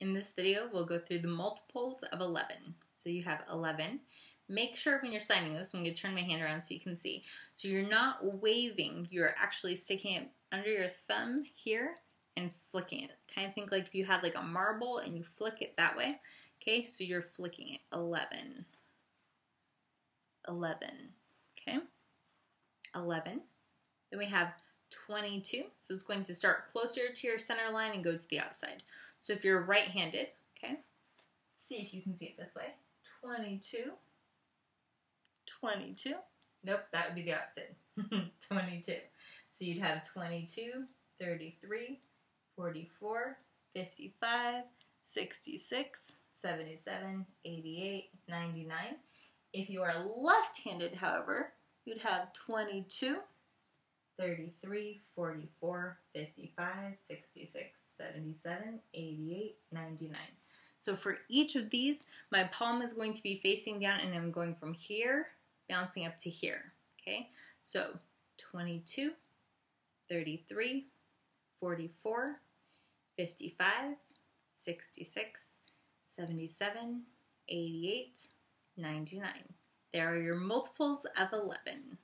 In this video, we'll go through the multiples of 11. So you have 11. Make sure when you're signing this, I'm going to turn my hand around so you can see. So you're not waving, you're actually sticking it under your thumb here and flicking it. Kind of think like if you had like a marble and you flick it that way. Okay, so you're flicking it. 11. 11. Okay, 11. Then we have 22. So it's going to start closer to your center line and go to the outside. So if you're right-handed, okay, see if you can see it this way. 22, 22. Nope, that would be the opposite. 22. So you'd have 22, 33, 44, 55, 66, 77, 88, 99. If you are left-handed, however, you'd have 22, 33, 44, 55, 66, 77, 88, 99. So for each of these, my palm is going to be facing down and I'm going from here, bouncing up to here, okay? So 22, 33, 44, 55, 66, 77, 88, 99. There are your multiples of 11.